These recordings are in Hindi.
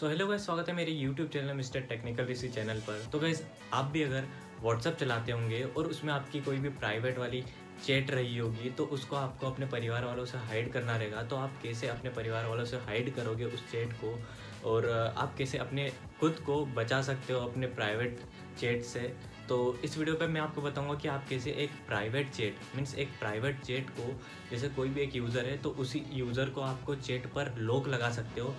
सो हेलो गाइस स्वागत है मेरे यूट्यूब चैनल मिस्टर टेक्निकल इसी चैनल पर। तो गाइस आप भी अगर व्हाट्सअप चलाते होंगे और उसमें आपकी कोई भी प्राइवेट वाली चैट रही होगी तो उसको आपको अपने परिवार वालों से हाइड करना रहेगा। तो आप कैसे अपने परिवार वालों से हाइड करोगे उस चैट को? और आप कैसे अपने खुद को बचा सकते हो अपने प्राइवेट चैट से? तो इस वीडियो पर मैं आपको बताऊँगा कि आप कैसे एक प्राइवेट चैट मीन्स एक प्राइवेट चैट को, जैसे कोई भी एक यूज़र है तो उसी यूज़र को आपको चैट पर लॉक लगा सकते हो।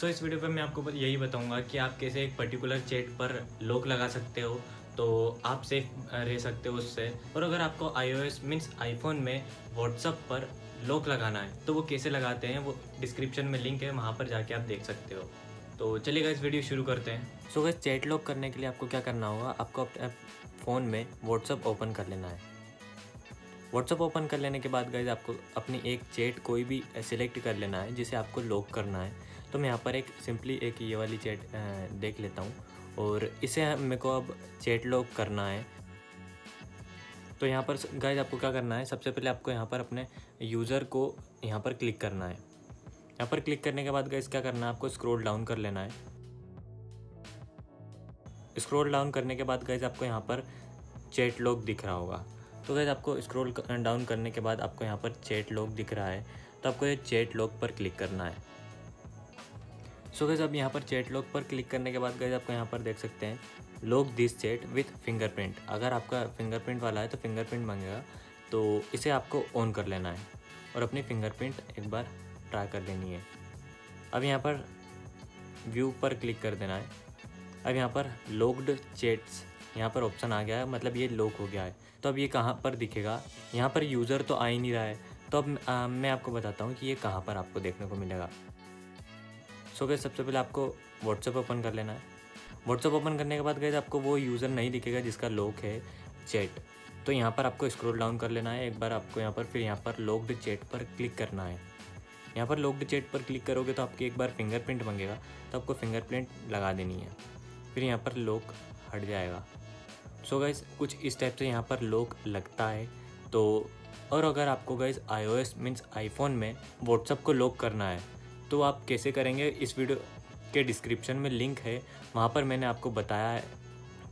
सो so, इस वीडियो पर मैं आपको यही बताऊँगा कि आप कैसे एक पर्टिकुलर चैट पर लॉक लगा सकते हो। तो आप सेफ़ रह सकते हो उससे। और अगर आपको I O S means iPhone में व्हाट्सअप पर लॉक लगाना है तो वो कैसे लगाते हैं वो डिस्क्रिप्शन में लिंक है वहाँ पर जाके आप देख सकते हो। तो चलिएगा इस वीडियो शुरू करते हैं। सो so, चैट लॉक करने के लिए आपको क्या करना होगा आपको अपने फ़ोन में व्हाट्सअप ओपन कर लेना है। व्हाट्सअप ओपन कर लेने के बाद गाइज़ आपको अपनी एक चैट कोई भी सिलेक्ट कर लेना है जिसे आपको लॉक करना है। तो मैं यहाँ पर एक सिंपली एक ये वाली चैट देख लेता हूँ और इसे मेरे को अब चैट लॉक करना है। तो यहाँ पर गाइज़ आपको क्या करना है? सबसे पहले आपको यहाँ पर अपने यूज़र को यहाँ पर क्लिक करना है। यहाँ पर क्लिक करने के बाद गाइज़ क्या करना है? आपको स्क्रॉल डाउन कर लेना है। स्क्रॉल डाउन करने के बाद गाइज़ आपको यहाँ पर चैट लॉक दिख रहा होगा। तो गैस आपको स्क्रॉल डाउन करने के बाद आपको यहाँ पर चैट लॉक दिख रहा है। तो आपको ये चैट लॉक पर क्लिक करना है। सो गैस अब यहाँ पर चैट लॉक पर क्लिक करने के बाद गैस आपको यहाँ पर देख सकते हैं। Lock this chat with fingerprint अगर आपका फिंगरप्रिंट वाला है तो फिंगरप्रिंट मांगेगा। तो इसे आपको ऑन कर लेना है। और अपनी फिंगरप्रिंट एक बार ट्राई कर लेनी है। अब यहाँ पर व्यू पर क्लिक कर देना है। अब यहाँ पर लॉक्ड चैट्स यहाँ पर ऑप्शन आ गया है। मतलब ये लॉक हो गया है। तो अब ये कहाँ पर दिखेगा? यहाँ पर यूज़र तो आ ही नहीं रहा है। तो अब आ, मैं आपको बताता हूँ कि ये कहाँ पर आपको देखने को मिलेगा। सो गए सबसे पहले आपको व्हाट्सअप ओपन कर लेना है। व्हाट्सअप ओपन करने के बाद गए आपको वो यूज़र नहीं दिखेगा जिसका लॉक है चैट तो यहाँ पर आपको स्क्रॉल डाउन कर लेना है। एक बार आपको यहाँ पर, फिर यहाँ पर लॉक्ड चैट पर क्लिक करना है। यहाँ पर लॉक्ड चैट पर क्लिक करोगे तो आपकी एक बार फिंगरप्रिंट मांगेगा। तो आपको फिंगरप्रिंट लगा देनी है। फिर यहाँ पर लॉक हट जाएगा। सो so गाइज़ कुछ इस टाइप से यहाँ पर लॉक लगता है। तो और अगर आपको guys I O S means iPhone में व्हाट्सअप को लॉक करना है तो आप कैसे करेंगे? इस वीडियो के डिस्क्रिप्शन में लिंक है। वहाँ पर मैंने आपको बताया है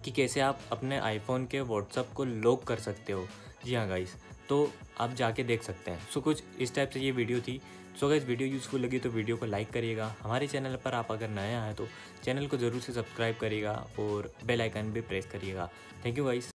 कि कैसे आप अपने आईफोन के व्हाट्सअप को लॉक कर सकते हो। जी हाँ गाइस तो आप जाके देख सकते हैं। सो कुछ इस टाइप से ये वीडियो थी। सो गाइस वीडियो यूज़फुल लगी तो वीडियो को लाइक करिएगा। हमारे चैनल पर आप अगर नए आए तो चैनल को ज़रूर से सब्सक्राइब करिएगा और बेल आइकन भी प्रेस करिएगा। Thank you guys